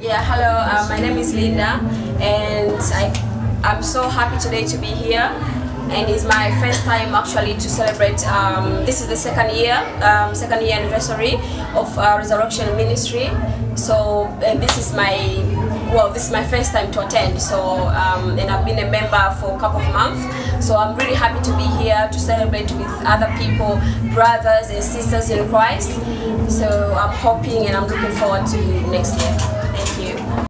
Yeah, hello, uh, my name is Linda and I, I'm so happy today to be here and it's my first time actually to celebrate, um, this is the second year, um, second year anniversary of uh, Resurrection Ministry. So this is my, well this is my first time to attend so um, and I've been a member for a couple of months. So I'm really happy to be here to celebrate with other people, brothers and sisters in Christ. So I'm hoping and I'm looking forward to next year.